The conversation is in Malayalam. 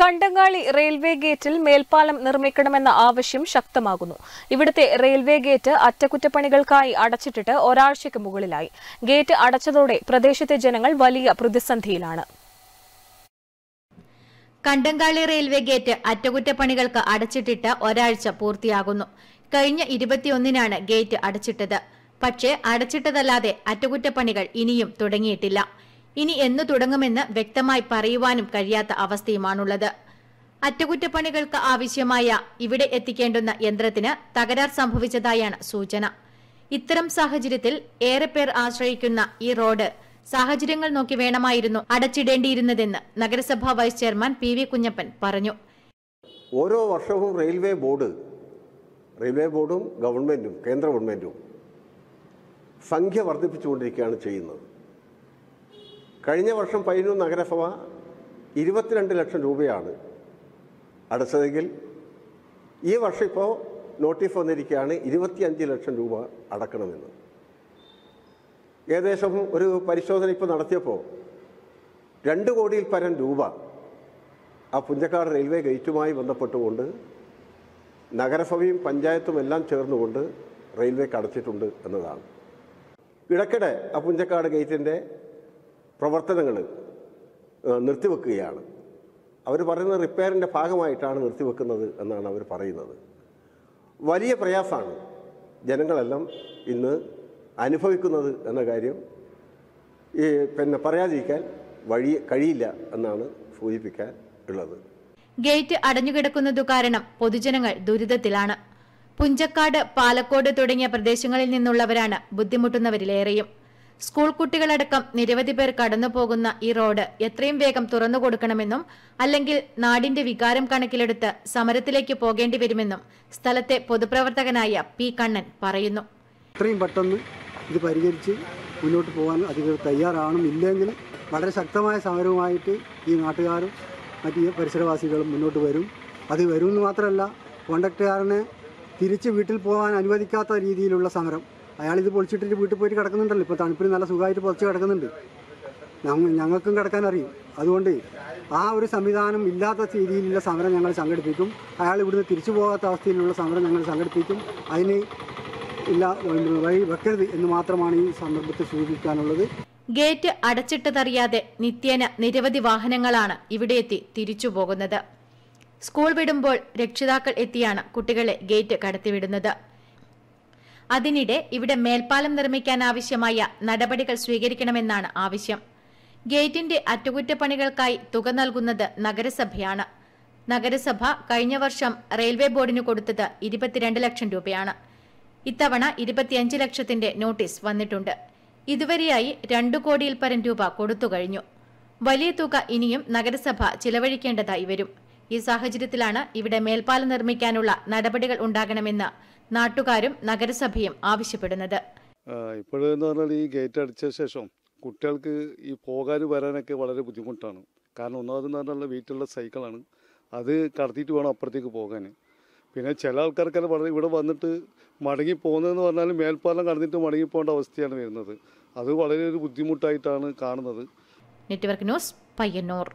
കണ്ടങ്ങാളി റെയിൽവേ ഗേറ്റിൽ മേൽപ്പാലം നിർമ്മിക്കണമെന്ന ആവശ്യം ശക്തമാകുന്നു. ഇവിടുത്തെ റെയിൽവേ ഗേറ്റ് അറ്റകുറ്റപ്പണികൾക്കായി അടച്ചിട്ടിട്ട് ഒരാഴ്ചയ്ക്ക് മുകളിലായി. ഗേറ്റ് അടച്ചതോടെ പ്രദേശത്തെ ജനങ്ങൾ വലിയ പ്രതിസന്ധിയിലാണ്. കണ്ടങ്കാളി റെയിൽവേ ഗേറ്റ് അറ്റകുറ്റപ്പണികൾക്ക് അടച്ചിട്ടിട്ട് ഒരാഴ്ച പൂർത്തിയാകുന്നു. കഴിഞ്ഞ ഇരുപത്തിയൊന്നിനാണ് ഗേറ്റ് അടച്ചിട്ടത്. പക്ഷേ അടച്ചിട്ടതല്ലാതെ അറ്റകുറ്റപ്പണികൾ ഇനിയും തുടങ്ങിയിട്ടില്ല. ഇനി എന്ന് തുടങ്ങുമെന്ന് വ്യക്തമായി പറയുവാനും കഴിയാത്ത അവസ്ഥയുമാണുള്ളത്. അറ്റകുറ്റപ്പണികൾക്ക് ആവശ്യമായ ഇവിടെ എത്തിക്കേണ്ടുന്ന യന്ത്രത്തിന് തകരാർ സംഭവിച്ചതായാണ് സൂചന. ഇത്തരം സാഹചര്യത്തിൽ ഏറെ പേർ ആശ്രയിക്കുന്ന ഈ റോഡ് സാഹചര്യങ്ങൾ നോക്കി വേണമായിരുന്നു അടച്ചിടേണ്ടിയിരുന്നതെന്ന് നഗരസഭാ vice chairman P V Kunhappan പറഞ്ഞു. ഓരോ വർഷവും റെയിൽവേ ബോർഡ് റെയിൽവേ ബോർഡും ഗവൺമെന്റും കേന്ദ്ര ഗവൺമെന്റും സംഖ്യ വർദ്ധിപ്പിച്ചുകൊണ്ടിരിക്കുകയാണ് ചെയ്യുന്നത്. കഴിഞ്ഞ വർഷം പയ്യന്നൂർ നഗരസഭ ഇരുപത്തിരണ്ട് ലക്ഷം രൂപയാണ് അടച്ചതെങ്കിൽ ഈ വർഷം ഇപ്പോൾ നോട്ടീസ് വന്നിരിക്കുകയാണ് ഇരുപത്തിയഞ്ച് ലക്ഷം രൂപ അടക്കണമെന്ന്. ഏകദേശം ഒരു പരിശോധന ഇപ്പോൾ നടത്തിയപ്പോൾ രണ്ട് കോടിയിൽ പരം രൂപ ആ പുഞ്ചക്കാട് റെയിൽവേ ഗേറ്റുമായി ബന്ധപ്പെട്ടുകൊണ്ട് നഗരസഭയും പഞ്ചായത്തും എല്ലാം ചേർന്നുകൊണ്ട് റെയിൽവേ കടച്ചിട്ടുണ്ട് എന്നതാണ്. ഇടയ്ക്കിടെ ആ പുഞ്ചക്കാട് ഗേറ്റിന്റെ പ്രവർത്തനങ്ങൾ നിർത്തിവെക്കുകയാണ്. അവർ പറയുന്നത് റിപ്പയറിന്റെ ഭാഗമായിട്ടാണ് നിർത്തിവെക്കുന്നത് എന്നാണ് അവർ പറയുന്നത്. വലിയ പ്രയാസമാണ് ജനങ്ങളെല്ലാം ഇന്ന് അനുഭവിക്കുന്നത് എന്ന കാര്യം ഈ പിന്നെ പറയാതിരിക്കാൻ വഴി കഴിയില്ല എന്നാണ് സൂചിപ്പിക്കാൻ ഉള്ളത്. ഗേറ്റ് അടഞ്ഞുകിടക്കുന്നതു കാരണം പൊതുജനങ്ങൾ ദുരിതത്തിലാണ്. പുഞ്ചക്കാട് പാലക്കോട് തുടങ്ങിയ പ്രദേശങ്ങളിൽ നിന്നുള്ളവരാണ് ബുദ്ധിമുട്ടുന്നവരിലേറെയും. സ്കൂൾ കുട്ടികളടക്കം നിരവധി പേർ കടന്നുപോകുന്ന ഈ റോഡ് എത്രയും വേഗം തുറന്നു കൊടുക്കണമെന്നും അല്ലെങ്കിൽ നാടിന്റെ വികാരം കണക്കിലെടുത്ത് സമരത്തിലേക്ക് പോകേണ്ടി വരുമെന്നും സ്ഥലത്തെ പൊതുപ്രവർത്തകനായ പി കണ്ണൻ പറയുന്നു. എത്രയും പെട്ടെന്ന് ഇത് പരിഹരിച്ച് മുന്നോട്ട് പോകാൻ അധികൃതർ തയ്യാറാണ് ഇല്ലെങ്കിൽ വളരെ ശക്തമായ സമരവുമായിട്ട് ഈ നാട്ടുകാരും മറ്റ് പരിസരവാസികളും മുന്നോട്ട് വരും. അത് വരുമെന്ന് മാത്രമല്ല കോണ്ടക്ടുകാരനെ തിരിച്ച് വീട്ടിൽ പോകാൻ അനുവദിക്കാത്ത രീതിയിലുള്ള സമരം അയാൾ ഇത് പൊളിച്ചിട്ടിട്ട് വീട്ടിൽ പോയിട്ട് കിടക്കുന്നുണ്ടല്ലോ. ഇപ്പോൾ തണുപ്പിന് നല്ല സുഖമായിട്ട് പൊളിച്ച് കിടക്കുന്നുണ്ട്. ഞങ്ങ- ഞങ്ങൾക്കും കിടക്കാൻ അറിയും അതുകൊണ്ട് ആ ഒരു സംവിധാനം ഇല്ലാത്ത രീതിയിലുള്ള സമരം ഞങ്ങൾ സംഘടിപ്പിക്കും. അയാൾ ഇവിടുന്ന് തിരിച്ചു പോകാത്ത അവസ്ഥയിലുള്ള സമരം ഞങ്ങൾ സംഘടിപ്പിക്കും. അതിന് ഇല്ല വഴി വെക്കരുത് എന്ന് മാത്രമാണ് ഈ സന്ദർഭത്തിൽ സൂചിപ്പിക്കാനുള്ളത്. ഗേറ്റ് അടച്ചിട്ടതറിയാതെ നിത്യേന നിരവധി വാഹനങ്ങളാണ് ഇവിടെ എത്തി തിരിച്ചു പോകുന്നത്. സ്കൂൾ വിടുമ്പോൾ രക്ഷിതാക്കൾ എത്തിയാണ് കുട്ടികളെ ഗേറ്റ് കടത്തിവിടുന്നത്. അതിനിടെ ഇവിടെ മേൽപ്പാലം നിർമ്മിക്കാൻ ആവശ്യമായ നടപടികൾ സ്വീകരിക്കണമെന്നാണ് ആവശ്യം. ഗേറ്റിന്റെ അറ്റകുറ്റപ്പണികൾക്കായി തുക നൽകുന്നത് നഗരസഭയാണ്. നഗരസഭ കഴിഞ്ഞ വർഷം റെയിൽവേ ബോർഡിന് കൊടുത്തത് ഇരുപത്തിരണ്ട് ലക്ഷം രൂപയാണ്. ഇത്തവണ ഇരുപത്തിയഞ്ച് ലക്ഷത്തിന്റെ നോട്ടീസ് വന്നിട്ടുണ്ട്. ഇതുവരെയായി രണ്ടു കോടിയിൽ പരം രൂപ കൊടുത്തു കഴിഞ്ഞു. വലിയ തുക ഇനിയും നഗരസഭ ചിലവഴിക്കേണ്ടതായി വരും. ഈ സാഹചര്യത്തിലാണ് ഇവിടെ മേൽപ്പാലം നിർമ്മിക്കാനുള്ള നടപടികൾ ഉണ്ടാകണമെന്ന് നാട്ടുകാരും നഗരസഭയും ആവശ്യപ്പെടുന്നത്. ഇപ്പോഴെന്ന് പറഞ്ഞാൽ ഈ ഗേറ്റ് അടിച്ച ശേഷം കുട്ടികൾക്ക് ഈ പോകാനും വരാനൊക്കെ വളരെ ബുദ്ധിമുട്ടാണ്. കാരണം ഒന്നാമതെന്ന് പറഞ്ഞാൽ വീട്ടിലുള്ള സൈക്കിളാണ്. അത് കടത്തിയിട്ട് വേണം അപ്പുറത്തേക്ക് പോകാൻ. പിന്നെ ചില ആൾക്കാർക്കെല്ലാം വളരെ ഇവിടെ വന്നിട്ട് മടങ്ങി പോകുന്നതെന്ന് പറഞ്ഞാൽ മേൽപ്പാലം കടന്നിട്ട് മടങ്ങി പോകേണ്ട അവസ്ഥയാണ് വരുന്നത്. അത് വളരെ ഒരു ബുദ്ധിമുട്ടായിട്ടാണ് കാണുന്നത്. Network news Payyanur.